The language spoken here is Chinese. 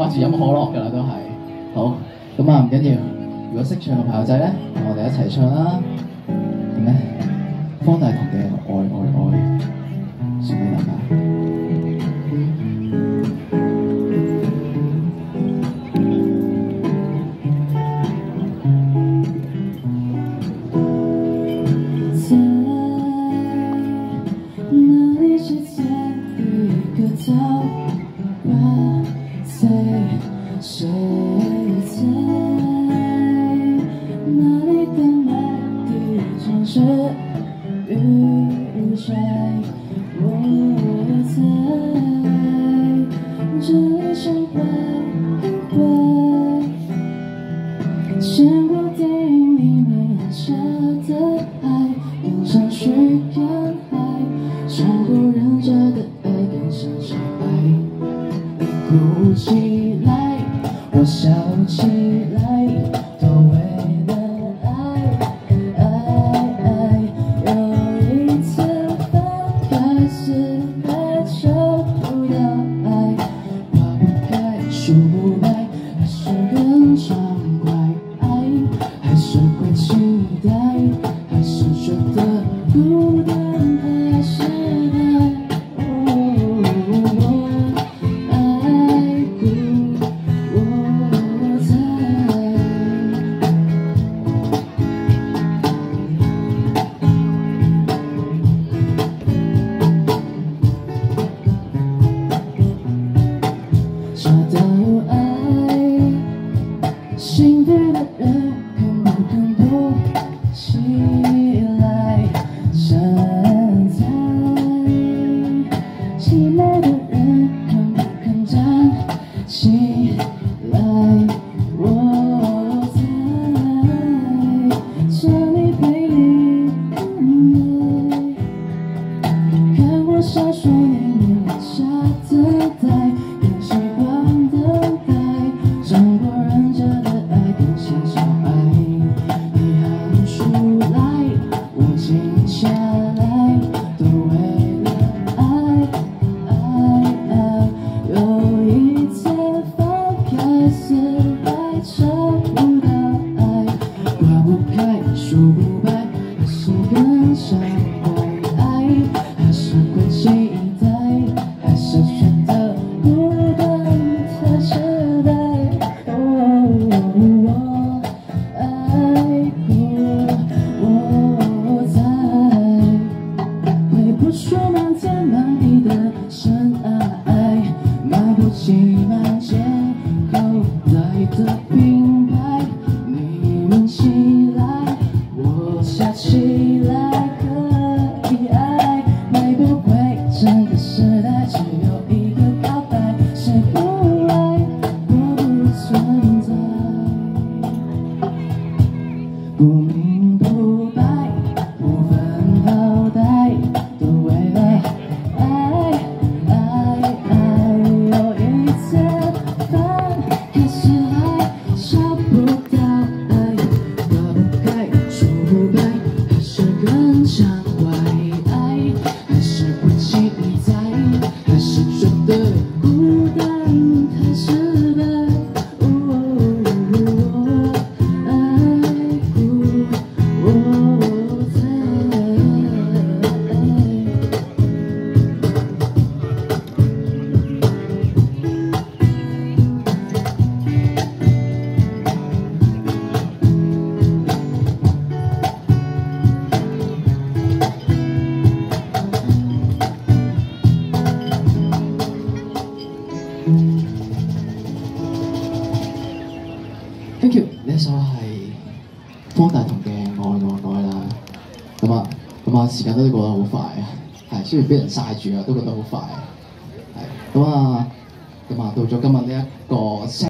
挂住饮可乐啦都系。好咁啊唔紧要如果识唱嘅朋友仔咧同我哋一齐唱啦。咁咧？方大同嘅爱爱爱送畀大家在哪里一个家去看海唱过人家的爱更想找爱你哭起来我笑起来。棋盘前口袋的品牌，你们起来，我下棋。It's thank you 呢首系方大同嘅爱爱爱啦。咁啊咁啊时间都都过得好快啊。系虽然俾人晒住啊都觉得好快系咁啊咁啊到咗今日呢一个